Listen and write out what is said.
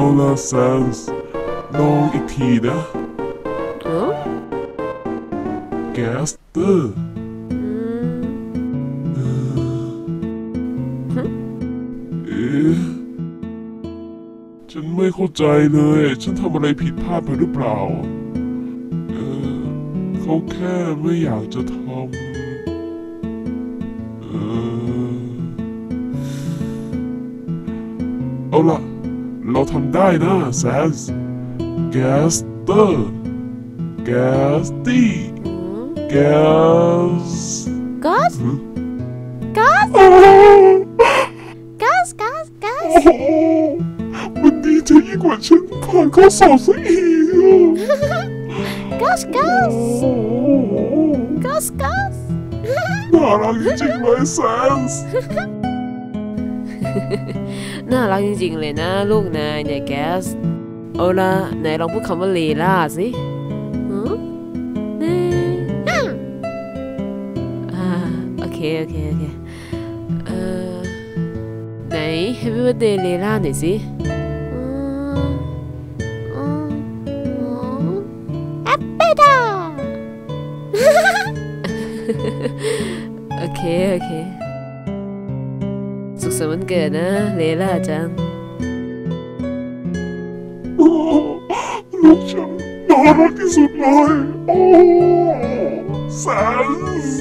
เอาละแซนส์ลองอีกทีนะเออแกสเตอร์อืมเอ๊ะฉันไม่เข้าใจเลย ฉันทำอะไรผิดพลาดไปหรือเปล่า เออเขาแค่ไม่อยากจะทำ เออ เอาล่ะ เราทำได้นะแซนส์แกสเตอร์แกสตี้อืมแกสก๊อสฮึก๊อสก๊อสก๊อสก๊อสโอ้โหมันดีใจยิ่งกว่าฉันผ่านข้อสอบซะอีกอะก๊อสก๊อสโอ้โหก๊อสก๊อสน่ารักจริงๆเลยแซนส์ น่ารักจริงๆเลยนะ ลูกนายเนี่ยแกส เอาละไหนลองพูดคำว่าเลล่าสิโอเค โอเค โอเค เอ่อ ไหน Happy Birthday เลล่าหน่อยสิอืม สุขสันต์วันเกิดนะ เลล่าจังลูกฉันน่ารักที่สุดเลย โอ้แซนส์